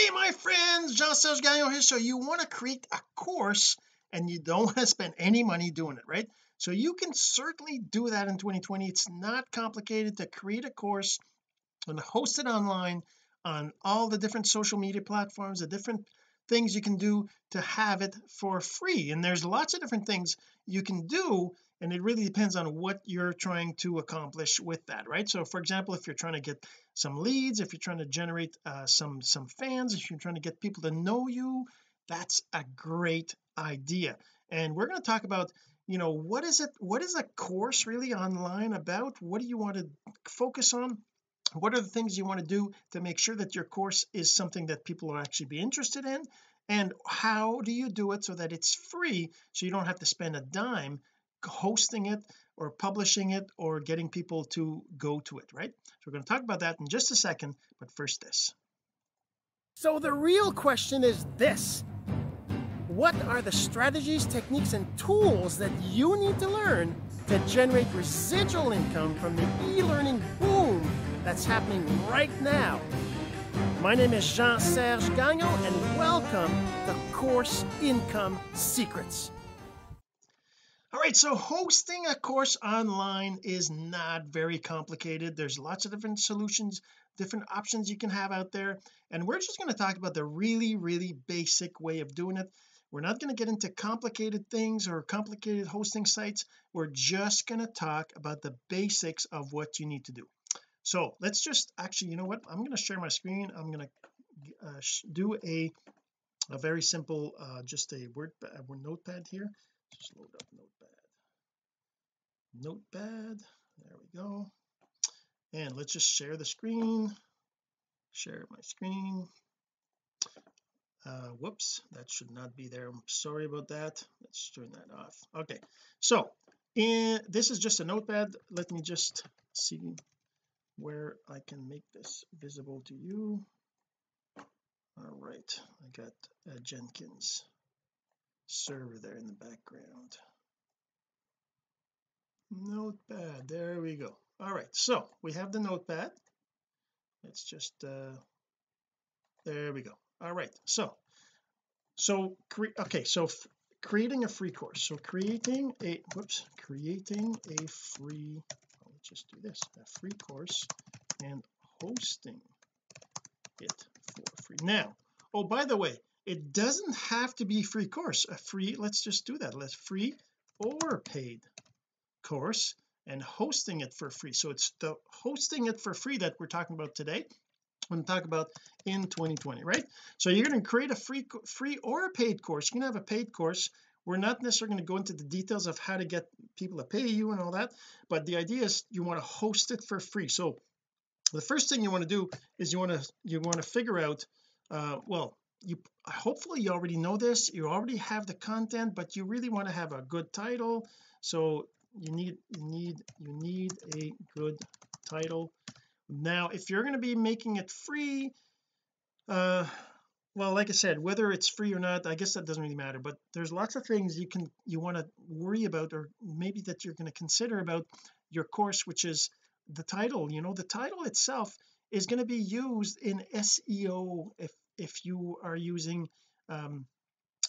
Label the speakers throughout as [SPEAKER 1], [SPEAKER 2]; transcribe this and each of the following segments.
[SPEAKER 1] hey my friends Jean-Serge Gagnon here. So you want to create a course and you don't want to spend any money doing it right? So you can certainly do that in 2020 it's not complicated to create a course and host it online on all the different social media platforms the different things you can do to have it for free. And there's lots of different things you can do and it really depends on what you're trying to accomplish with that right? So for example if you're trying to get some leads if you're trying to generate uh, some some fans if you're trying to get people to know you that's a great idea. And we're going to talk about you know what is it what is a course really online about? What do you want to focus on? What are the things you want to do to make sure that your course is something that people will actually be interested in? And how do you do it so that it's free so you don't have to spend a dime hosting it or publishing it or getting people to go to it right? So we're going to talk about that in just a second but first this.
[SPEAKER 2] So the real question is this. What are the strategies techniques and tools that you need to learn to generate residual income from the e-learning boom that's happening right now? My name is Jean-Serge Gagnon and welcome to Course Income Secrets
[SPEAKER 1] all right so hosting a course online is not very complicated. There's lots of different solutions different options you can have out there. And we're just going to talk about the really really basic way of doing it. We're not going to get into complicated things or complicated hosting sites. We're just going to talk about the basics of what you need to do. So let's just actually you know what? I'm going to share my screen. I'm going to uh, do a a very simple uh, just a word a notepad here just load up notepad. Notepad there we go. And let's just share the screen. Share my screen. Uh whoops that should not be there. I'm sorry about that. Let's turn that off. Okay so in this is just a notepad. Let me just see where I can make this visible to you. All right I got a Jenkins server there in the background. Notepad there we go. All right so we have the notepad. Let's just uh there we go. All right so so okay so creating a free course. So creating a whoops creating a free let's just do this a free course and hosting it for free. Now oh by the way it doesn't have to be free course a free let's just do that let's free or paid course and hosting it for free. So it's the hosting it for free that we're talking about today I'm going to talk about in 2020 right? So you're going to create a free free or a paid course. You can have a paid course. We're not necessarily going to go into the details of how to get people to pay you and all that but the idea is you want to host it for free. So the first thing you want to do is you want to you want to figure out uh well you hopefully you already know this you already have the content but you really want to have a good title. So you need you need you need a good title. Now if you're going to be making it free uh well like I said whether it's free or not I guess that doesn't really matter but there's lots of things you can you want to worry about or maybe that you're going to consider about your course which is the title. You know the title itself is going to be used in SEO if if you are using um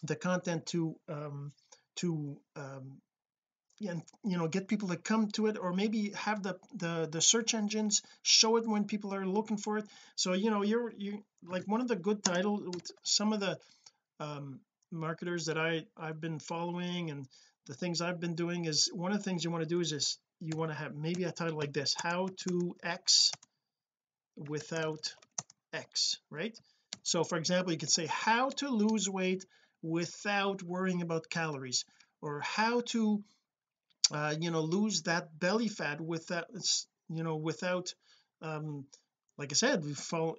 [SPEAKER 1] the content to um to um and you know get people to come to it or maybe have the the the search engines show it when people are looking for it. So you know you're you like one of the good titles with some of the um marketers that I I've been following and the things I've been doing is one of the things you want to do is just you want to have maybe a title like this how to X without X right so for example you could say how to lose weight without worrying about calories or how to uh, you know lose that belly fat without you know without um like I said we follow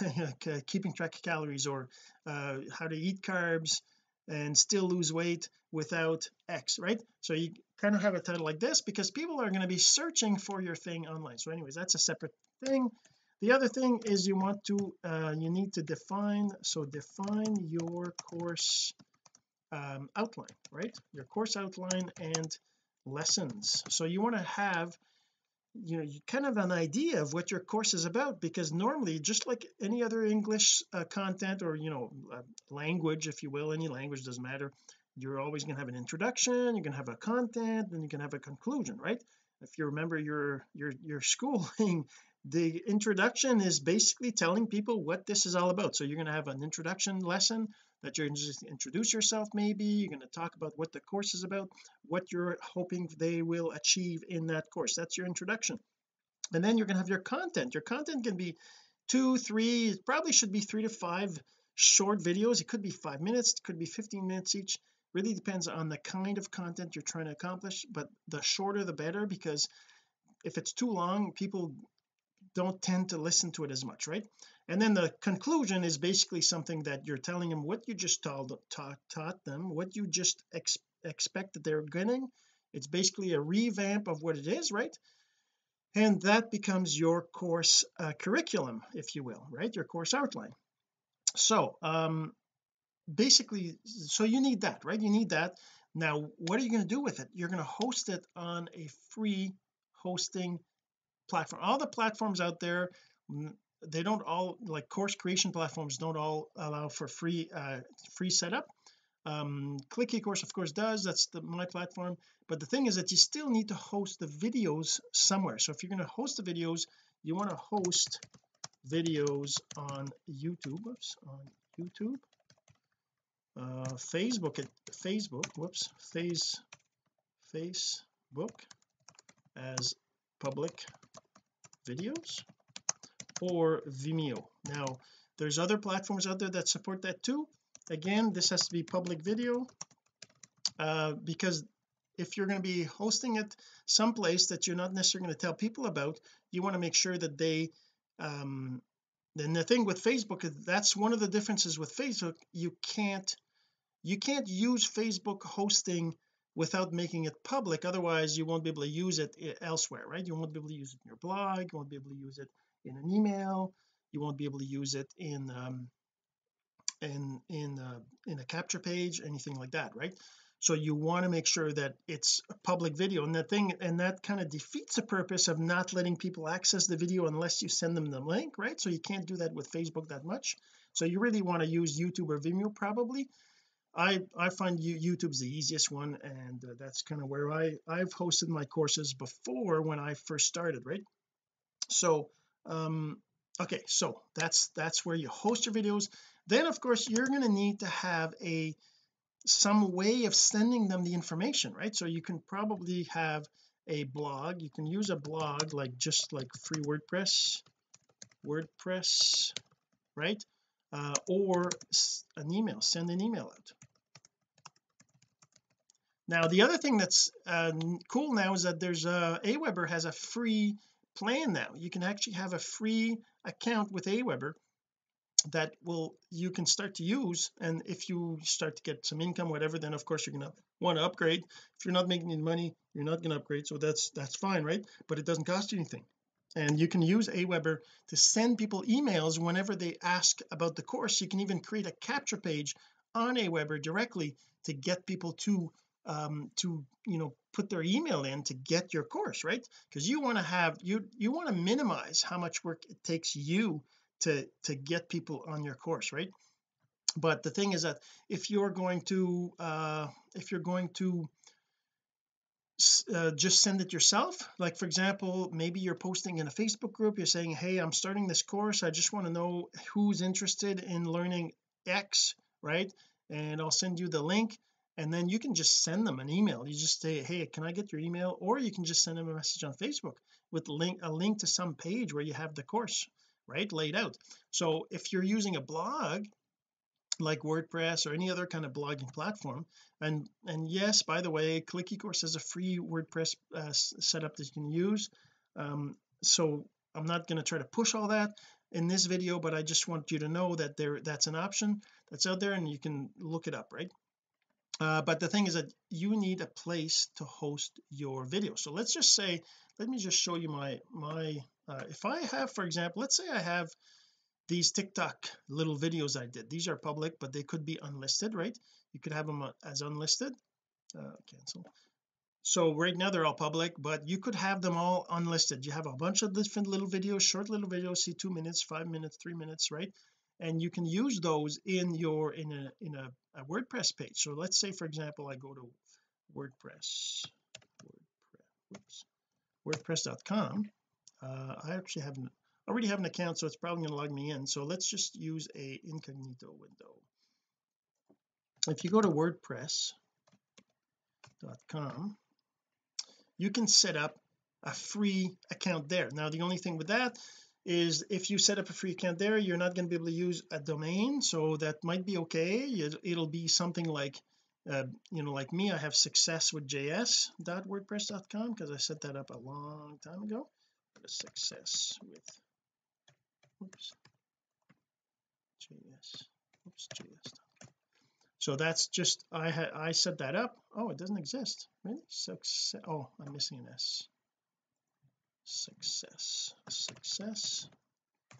[SPEAKER 1] keeping track of calories or uh, how to eat carbs and still lose weight without X right? So you kind of have a title like this because people are going to be searching for your thing online. So anyways that's a separate thing the other thing is you want to uh, you need to define so define your course um, outline right? Your course outline and lessons. So you want to have you know you kind of an idea of what your course is about because normally just like any other English uh, content or you know uh, language if you will any language doesn't matter you're always going to have an introduction you're going to have a content and you can have a conclusion right? If you remember your your your schooling the introduction is basically telling people what this is all about. So you're going to have an introduction lesson that you're just introduce yourself maybe. You're going to talk about what the course is about what you're hoping they will achieve in that course. That's your introduction. And then you're going to have your content. Your content can be two three it probably should be three to five short videos. It could be five minutes it could be 15 minutes each. Really depends on the kind of content you're trying to accomplish but the shorter the better because if it's too long people don't tend to listen to it as much right? And then the conclusion is basically something that you're telling them what you just told taught, taught them what you just ex expect that they're getting. It's basically a revamp of what it is right? And that becomes your course uh, curriculum if you will right? Your course outline. So um basically so you need that right? You need that. Now what are you going to do with it? You're going to host it on a free hosting platform all the platforms out there they don't all like course creation platforms don't all allow for free uh free setup. Um click ecourse of course does that's the my platform but the thing is that you still need to host the videos somewhere. So if you're going to host the videos you want to host videos on YouTube oops, on YouTube. Uh Facebook at Facebook whoops face Facebook as public videos or Vimeo. Now there's other platforms out there that support that too. Again this has to be public video uh, because if you're going to be hosting it someplace that you're not necessarily going to tell people about you want to make sure that they um then the thing with Facebook is that's one of the differences with Facebook. You can't you can't use Facebook hosting without making it public otherwise you won't be able to use it eh, elsewhere right? You won't be able to use it in your blog you won't be able to use it in an email you won't be able to use it in um in in uh, in a capture page anything like that right? So you want to make sure that it's a public video and that thing and that kind of defeats the purpose of not letting people access the video unless you send them the link right? So you can't do that with Facebook that much. So you really want to use YouTube or Vimeo probably I I find YouTube's the easiest one and uh, that's kind of where I I've hosted my courses before when I first started right? So um okay so that's that's where you host your videos. Then of course you're going to need to have a some way of sending them the information right? So you can probably have a blog. You can use a blog like just like free WordPress WordPress right? Uh, or an email send an email out now the other thing that's uh, cool now is that there's a Aweber has a free plan now. You can actually have a free account with Aweber that will you can start to use and if you start to get some income whatever then of course you're to want to upgrade. If you're not making any money you're not to upgrade so that's that's fine right? But it doesn't cost you anything. And you can use Aweber to send people emails whenever they ask about the course. You can even create a capture page on Aweber directly to get people to um to you know put their email in to get your course right? Because you want to have you you want to minimize how much work it takes you to to get people on your course right? But the thing is that if you're going to uh if you're going to uh, just send it yourself like for example maybe you're posting in a Facebook group you're saying hey I'm starting this course. I just want to know who's interested in learning X right? And I'll send you the link and then you can just send them an email. You just say hey can I get your email? Or you can just send them a message on Facebook with link a link to some page where you have the course right laid out. So if you're using a blog like WordPress or any other kind of blogging platform and and yes by the way click ecourse has a free WordPress uh, setup that you can use. Um, so I'm not going to try to push all that in this video but I just want you to know that there that's an option that's out there and you can look it up right uh, but the thing is that you need a place to host your video. So let's just say let me just show you my my uh, if I have for example let's say I have these TikTok little videos I did. These are public but they could be unlisted right? You could have them uh, as unlisted. Uh, cancel. So right now they're all public but you could have them all unlisted. You have a bunch of different little videos short little videos see two minutes five minutes three minutes right and you can use those in your in a in a, a WordPress page. So let's say for example I go to WordPress WordPress wordpress.com uh, I actually have an already have an account so it's probably going to log me in. So let's just use a incognito window. If you go to wordpress.com you can set up a free account there. Now the only thing with that is if you set up a free account there you're not going to be able to use a domain so that might be okay. It'll be something like uh, you know like me I have success with js.wordpress.com because I set that up a long time ago. Success with oops. Js oops js so that's just I had I set that up. Oh it doesn't exist. Really? Success oh I'm missing an s success success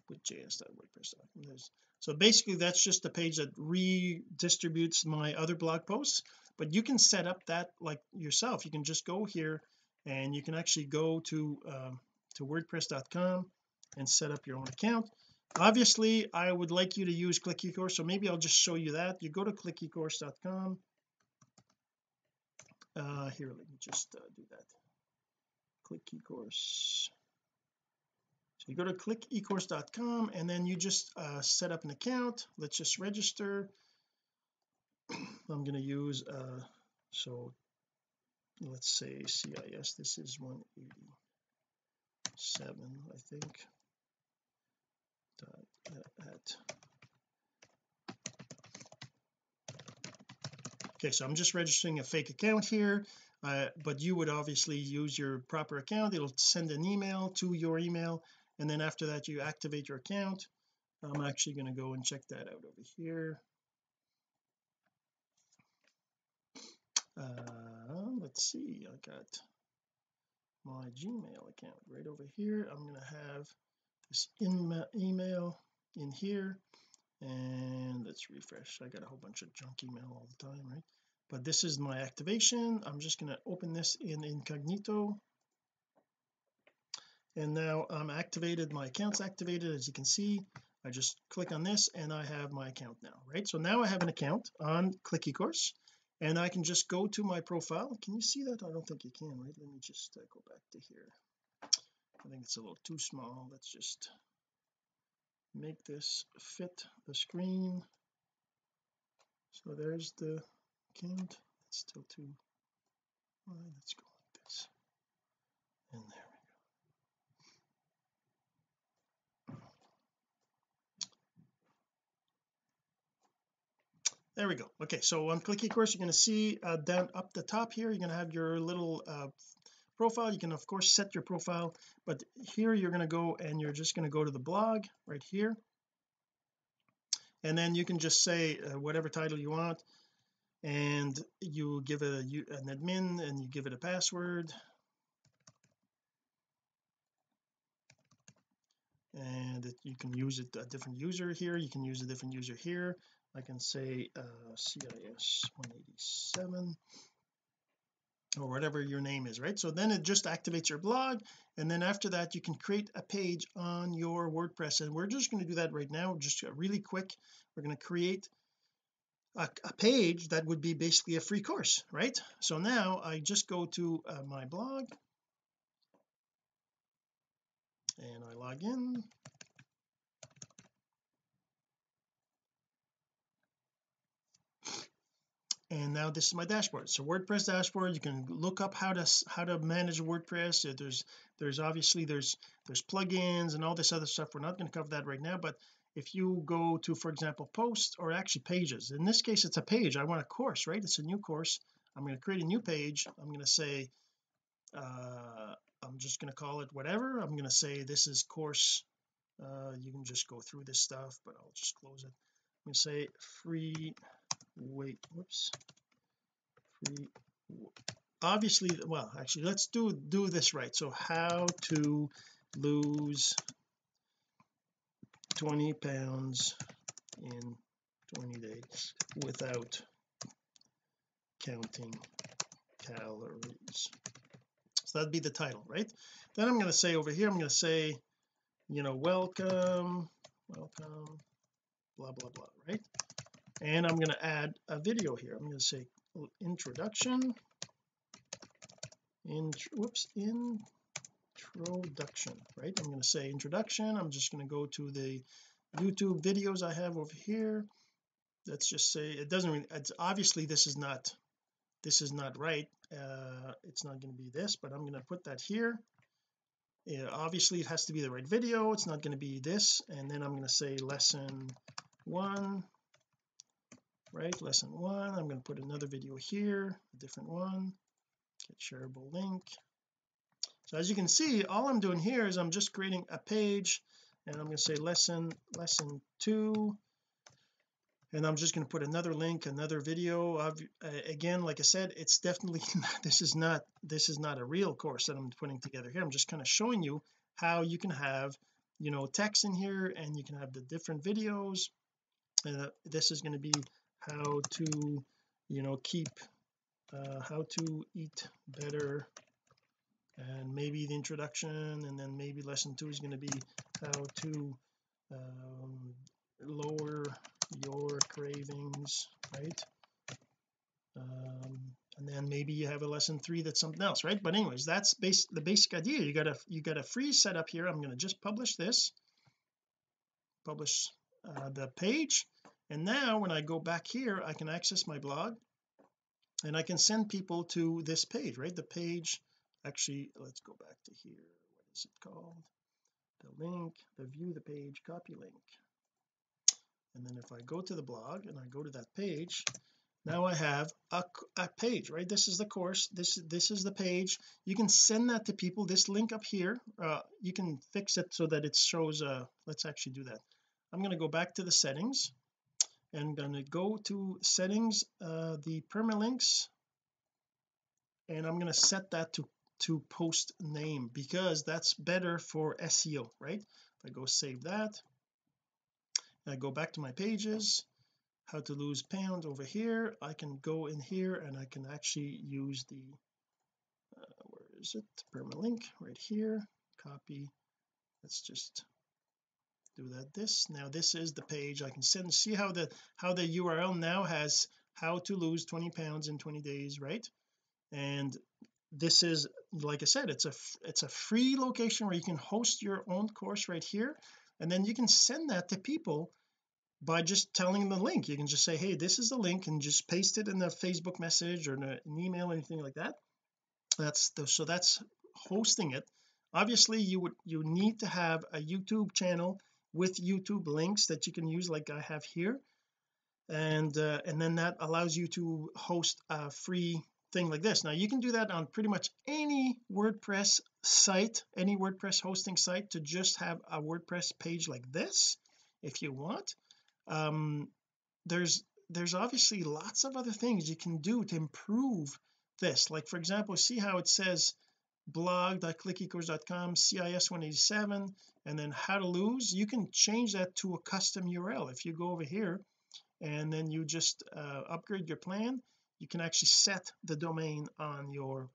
[SPEAKER 1] with js.wordpress.com so basically that's just a page that redistributes my other blog posts but you can set up that like yourself. You can just go here and you can actually go to um, to wordpress.com and set up your own account. Obviously I would like you to use click ecourse so maybe I'll just show you that. You go to clickecourse.com uh here let me just uh, do that click ecourse. So you go to clickecourse.com and then you just uh, set up an account. Let's just register. I'm going to use uh so let's say CIS this is 187 I think. At okay so I'm just registering a fake account here uh, but you would obviously use your proper account. It'll send an email to your email and then after that you activate your account. I'm actually going to go and check that out over here. Uh, let's see. I got my Gmail account right over here. I'm going to have this in email in here. And let's refresh. I got a whole bunch of junk email all the time right but this is my activation. I'm just going to open this in incognito. And now I'm activated my account's activated as you can see. I just click on this and I have my account now right? So now I have an account on click ecourse and I can just go to my profile. Can you see that? I don't think you can right? Let me just uh, go back to here. I think it's a little too small. Let's just make this fit the screen. So there's the count it's still too let's go like this. And there we go. There we go. Okay so on click ecourse you're going to see uh, down up the top here you're going to have your little uh, profile. You can of course set your profile but here you're going to go and you're just going to go to the blog right here. And then you can just say uh, whatever title you want and you give it a, an admin and you give it a password. And it, you can use it a different user here. You can use a different user here. I can say uh, CIS 187 or whatever your name is right? So then it just activates your blog and then after that you can create a page on your WordPress. And we're just going to do that right now just really quick. We're going to create a, a, page that would be basically a free course right? So now I just go to uh, my blog. And I log in. And now this is my dashboard. So WordPress dashboard you can look up how to how to manage WordPress. There's there's obviously there's there's plugins and all this other stuff. We're not going to cover that right now but if you go to for example posts or actually pages in this case it's a page I want a course right? It's a new course. I'm going to create a new page. I'm going to say uh I'm just going to call it whatever. I'm going to say this is course uh you can just go through this stuff but I'll just close it. I'm going to say free wait whoops. Free obviously well actually let's do do this right. So how to lose 20 pounds in 20 days without counting calories. So that'd be the title right? Then I'm going to say over here I'm going to say you know welcome welcome blah blah blah right? And I'm going to add a video here. I'm going to say introduction. In whoops introduction right? I'm going to say introduction. I'm just going to go to the YouTube videos I have over here. Let's just say it doesn't really it's obviously this is not this is not right. Uh it's not going to be this but I'm going to put that here. Yeah, obviously it has to be the right video. It's not going to be this. And then I'm going to say lesson one right? Lesson one. I'm going to put another video here a different one. Get shareable link so as you can see all I'm doing here is I'm just creating a page and I'm going to say lesson lesson two. And I'm just going to put another link another video of uh, again like I said it's definitely this is not this is not a real course that I'm putting together here. I'm just kind of showing you how you can have you know text in here and you can have the different videos. Uh, this is going to be how to you know keep uh, how to eat better and maybe the introduction and then maybe lesson two is going to be how to um, lower your cravings right? Um, and then maybe you have a lesson three that's something else right? But anyways that's base the basic idea. You got a you got a free setup here. I'm going to just publish this publish uh, the page. And now when I go back here I can access my blog and I can send people to this page right? The page actually let's go back to here. What is it called? The link the view the page copy link. And then if I go to the blog and I go to that page now I have a, a page right? This is the course. This this is the page. You can send that to people. This link up here uh, you can fix it so that it shows uh let's actually do that. I'm going to go back to the settings. And I'm going to go to settings uh the permalinks. And I'm going to set that to to post name because that's better for SEO right? If I go save that I go back to my pages how to lose pounds over here I can go in here and I can actually use the uh, where is it? Permalink right here copy. Let's just do that this. Now this is the page I can send. See how the how the URL now has how to lose 20 pounds in 20 days right? And this is like I said it's a it's a free location where you can host your own course right here. And then you can send that to people by just telling them the link. You can just say hey this is the link and just paste it in the Facebook message or an email or anything like that. That's the so that's hosting it. Obviously you would you need to have a YouTube channel with YouTube links that you can use like I have here. And uh, and then that allows you to host a free thing like this. Now you can do that on pretty much any WordPress site any WordPress hosting site to just have a WordPress page like this if you want. Um there's there's obviously lots of other things you can do to improve this. Like for example see how it says blog.clickecourse.com CIS 187 and then how to lose? You can change that to a custom URL if you go over here and then you just uh, upgrade your plan you can actually set the domain on your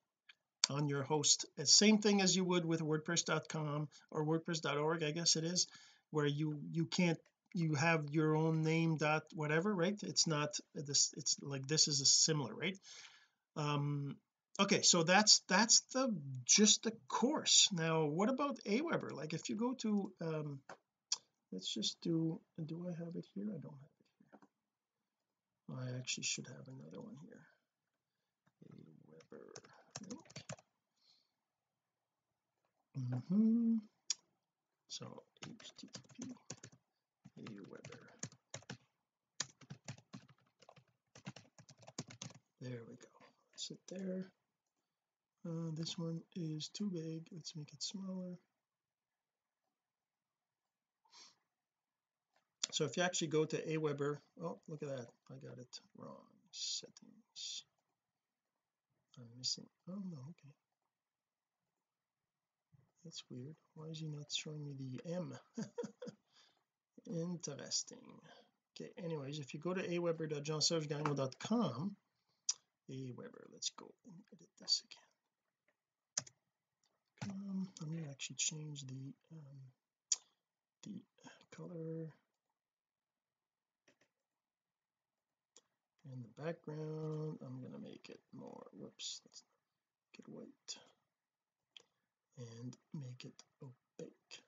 [SPEAKER 1] on your host. It's same thing as you would with wordpress.com or wordpress.org I guess it is where you you can't you have your own name dot whatever right? It's not this it's like this is a similar right? Um okay so that's that's the just the course. Now what about aweber? Like if you go to um let's just do do I have it here? I don't have I actually should have another one here. Aweber link. Mm -hmm. so http aweber there we go. Sit there. Uh, this one is too big. Let's make it smaller so if you actually go to aweber oh look at that. I got it wrong. Settings. I'm missing oh no okay. That's weird. Why is he not showing me the M? Interesting. Okay anyways if you go to aweber.jeansergegagnon.com Aweber let's go and edit this again. Um, I'm actually change the um, the color and the background. I'm to make it more whoops let's it white. And make it opaque.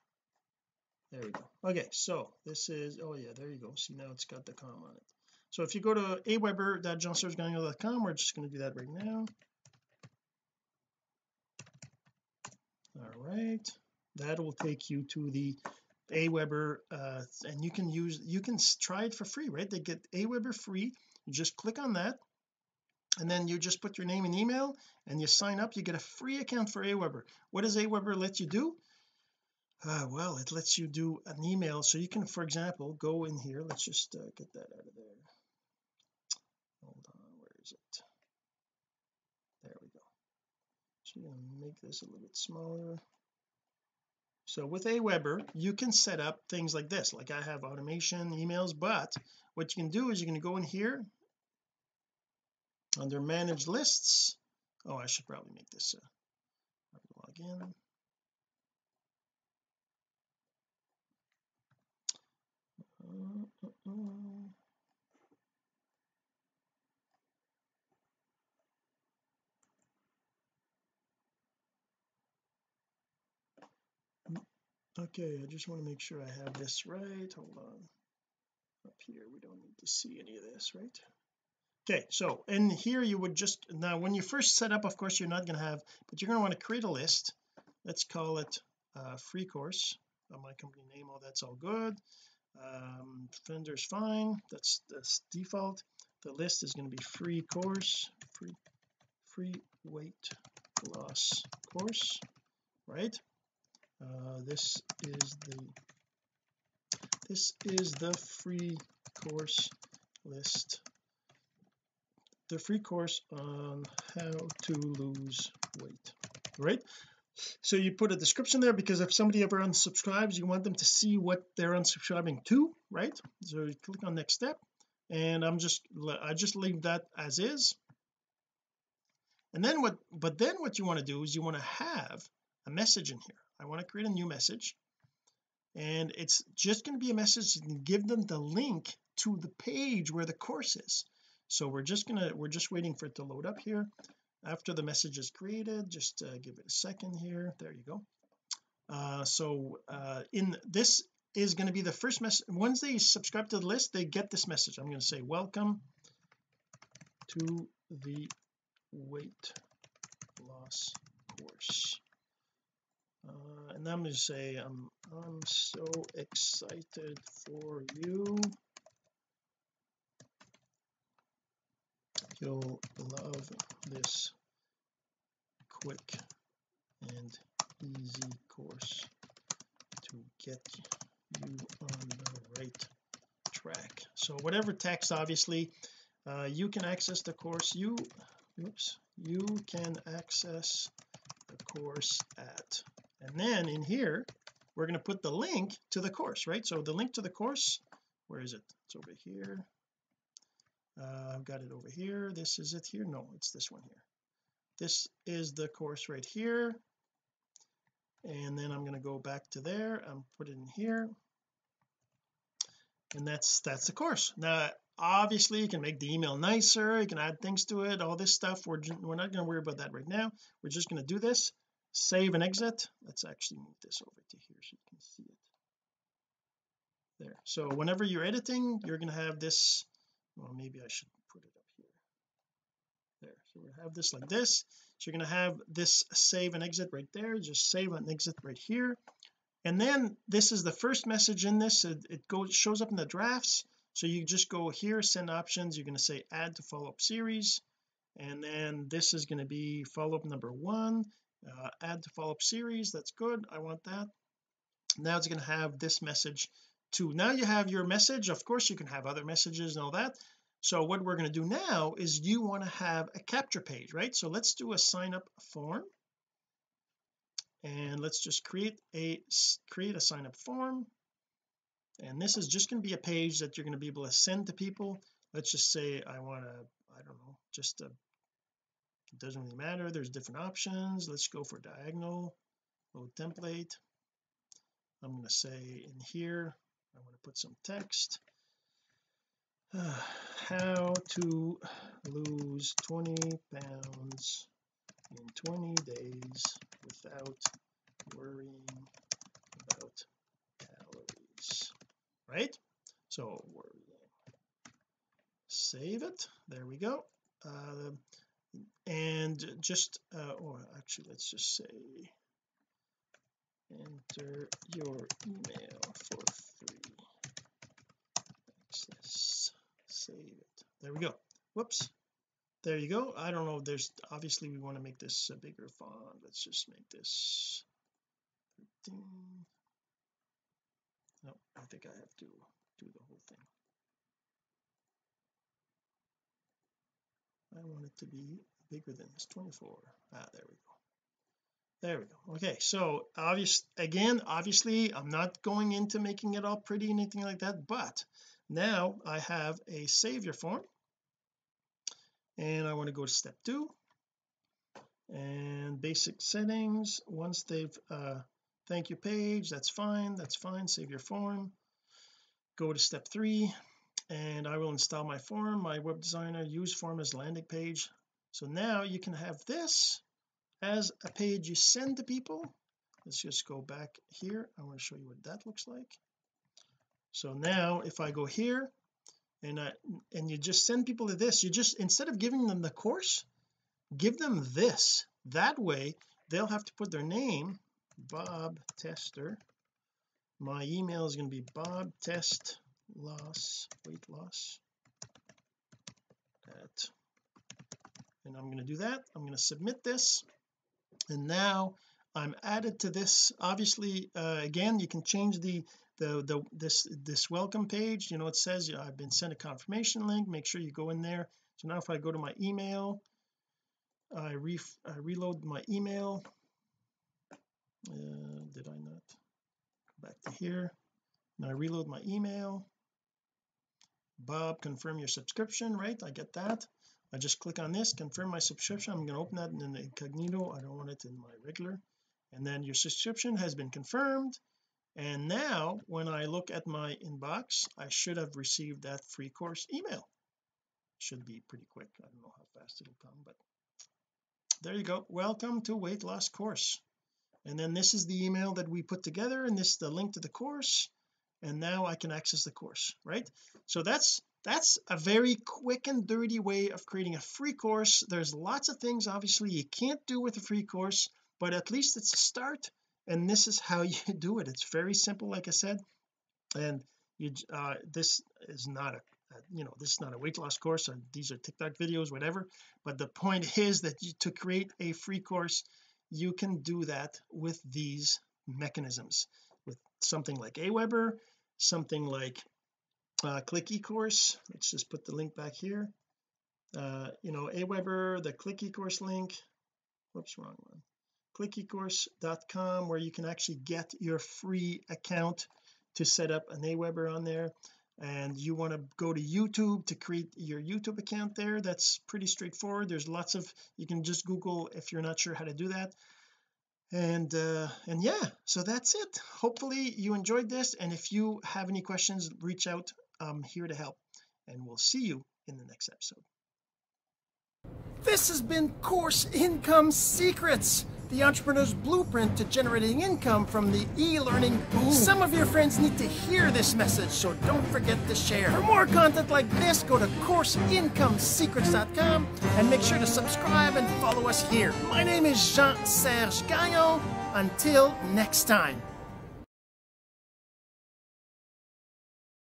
[SPEAKER 1] There we go. Okay so this is oh yeah there you go. See now it's got the com on it. So if you go to aweber.jeansergegagnon.com we're just going to do that right now. All right. That will take you to the Aweber uh, and you can use you can try it for free right? They get Aweber free you just click on that and then you just put your name and email and you sign up you get a free account for Aweber. What does Aweber let you do? Uh, well it lets you do an email. So you can for example go in here. Let's just uh, get that out of there. Hold on where is it? There we go. So going to make this a little bit smaller. So with Aweber you can set up things like this. Like I have automation emails but what you can do is you can go in here under manage lists oh I should probably make this uh, log in. Okay I just want to make sure I have this right. Hold on. Up here we don't need to see any of this right okay so in here you would just now when you first set up of course you're not going to have but you're going to want to create a list. Let's call it uh, free course. Uh, my company name all that's all good. Um vendor's fine. That's that's default. The list is going to be free course free free weight loss course right? Uh, this is the this is the free course list the free course on how to lose weight. Right so you put a description there because if somebody ever unsubscribes you want them to see what they're unsubscribing to right? So you click on next step and I'm just I just leave that as is. And then what but then what you want to do is you want to have a message in here. I want to create a new message and it's just going to be a message and give them the link to the page where the course is so we're just gonna we're just waiting for it to load up here. After the message is created just uh, give it a second here. There you go. Uh, so uh, in this is going to be the first message once they subscribe to the list they get this message. I'm going to say welcome to the weight loss course. Uh, and I'm going to say I'm I'm so excited for you you'll love this quick and easy course to get you on the right track. So whatever text obviously uh, you can access the course. You oops you can access the course at and then in here we're going to put the link to the course right? So the link to the course where is it? It's over here uh, I've got it over here. This is it here? No it's this one here. This is the course right here. And then I'm going to go back to there. And put it in here. And that's that's the course. Now obviously you can make the email nicer. You can add things to it. All this stuff we're, we're not going to worry about that right now. We're just going to do this. Save and exit. Let's actually move this over to here so you can see it. There. So whenever you're editing you're going to have this well maybe I should put it up here. There so we have this like this. So you're going to have this save and exit right there. Just save and exit right here. And then this is the first message in this. It, it goes shows up in the drafts. So you just go here send options. You're going to say add to follow-up series. And then this is going to be follow-up number one. Uh, add to follow-up series. That's good. I want that. Now it's going to have this message too now you have your message of course you can have other messages and all that. So what we're going to do now is you want to have a capture page right? So let's do a sign up form. And let's just create a create a sign up form. And this is just going to be a page that you're going to be able to send to people. Let's just say I want to I don't know just a it doesn't really matter there's different options. Let's go for diagonal load template. I'm going to say in here I want to put some text. Uh, how to lose 20 pounds in 20 days without worrying about calories right? So worrying. Save it. There we go. Uh, and just uh, or actually let's just say enter your email for free. Access. Save it. There we go. Whoops. There you go. I don't know. There's obviously we want to make this a bigger font. Let's just make this 13 no I think I have to do the whole thing. I want it to be bigger than this. 24 ah there we go there we go. Okay so obvious again obviously I'm not going into making it all pretty anything like that but now I have a savior form and I want to go to step two. And basic settings once they've uh thank you page that's fine that's fine save your form. Go to step three and I will install my form. My web designer use form as landing page. So now you can have this as a page you send to people let's just go back here. I want to show you what that looks like. So now if I go here and I and you just send people to this you just instead of giving them the course give them this. That way they'll have to put their name Bob Tester. My email is going to be Bob Test loss weight loss at and I'm going to do that. I'm going to submit this and now I'm added to this. Obviously uh, again you can change the the the this this welcome page. You know it says you know, I've been sent a confirmation link. Make sure you go in there. So now if I go to my email I, re I reload my email. Uh, did I not? Back to here. Now I reload my email. Bob confirm your subscription right? I get that I just click on this confirm my subscription. I'm going to open that in the incognito. I don't want it in my regular. And then your subscription has been confirmed. And now when I look at my inbox I should have received that free course email. Should be pretty quick. I don't know how fast it'll come but there you go. Welcome to weight loss course. And then this is the email that we put together and this is the link to the course. And now I can access the course right? So that's that's a very quick and dirty way of creating a free course. There's lots of things obviously you can't do with a free course but at least it's a start and this is how you do it. It's very simple like I said and you uh this is not a, a you know this is not a weight loss course and these are TikTok videos whatever but the point is that you, to create a free course you can do that with these mechanisms with something like Aweber something like uh, click ecourse. Let's just put the link back here. Uh you know Aweber the click ecourse link. Whoops wrong one. Clickecourse.com where you can actually get your free account to set up an Aweber on there. And you want to go to YouTube to create your YouTube account there. That's pretty straightforward. There's lots of you can just google if you're not sure how to do that. And uh and yeah so that's it. Hopefully you enjoyed this. And if you have any questions reach out I'm here to help and we'll see you in the next episode
[SPEAKER 2] this has been Course Income Secrets, the entrepreneur's blueprint to generating income from the e-learning boom. Some of your friends need to hear this message, so don't forget to share. For more content like this, go to CourseIncomeSecrets.com and make sure to subscribe and follow us here. My name is Jean-Serge Gagnon. Until next time.